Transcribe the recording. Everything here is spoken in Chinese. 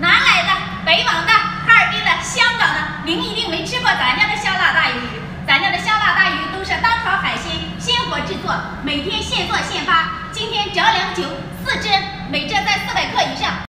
南来的、北往的、哈尔滨的、香港的，您一定没吃过咱家的香辣大鱿鱼。咱家的香辣大鱼都是当潮海鲜，鲜活制作，每天现做现发。今天折两九四只，每只在四百克以上。